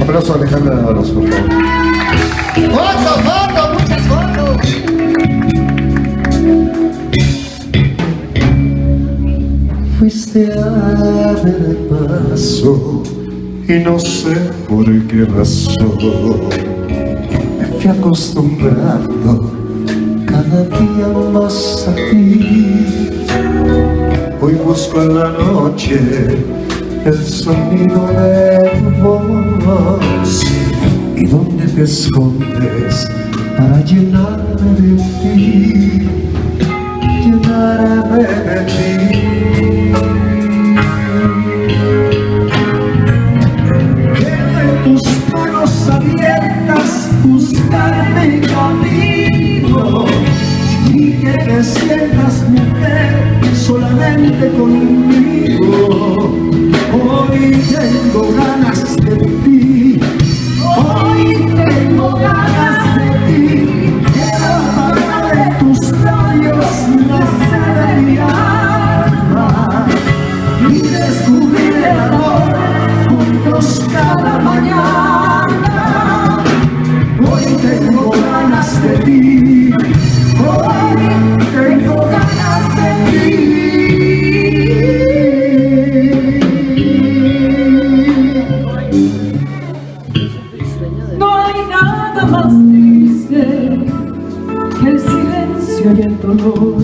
Abrazo a Alejandra Dávalos, por favor. ¡Foto, foto! ¡Muchas fotos! Fuiste a ver paso y no sé por qué razón me fui acostumbrando cada día más a ti. Hoy busco en la noche el sonido de tu voz y dónde te escondes para llenarme de ti, llenarme de ti. Quiero en tus manos abiertas buscar mi camino y que te sientas mujer solamente conmigo. Tengo ganas de ti, hoy tengo ganas de ti. No hay nada más triste que el silencio y el dolor.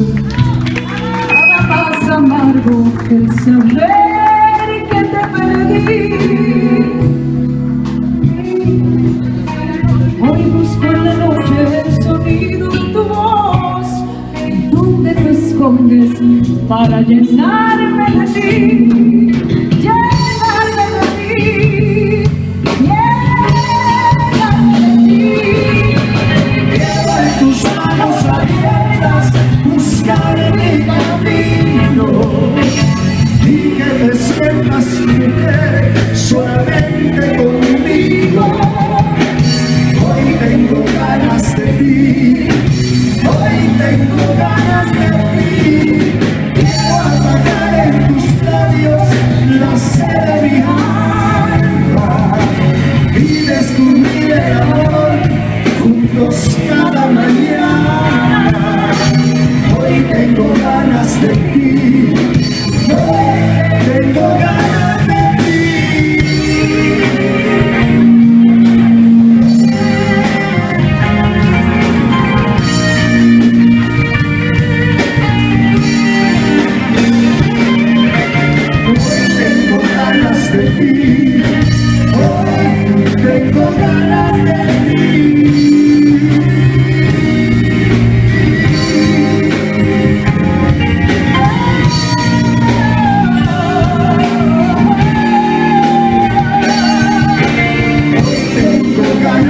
Nada más amargo que el saber para llenarme de ti?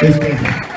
Beijo.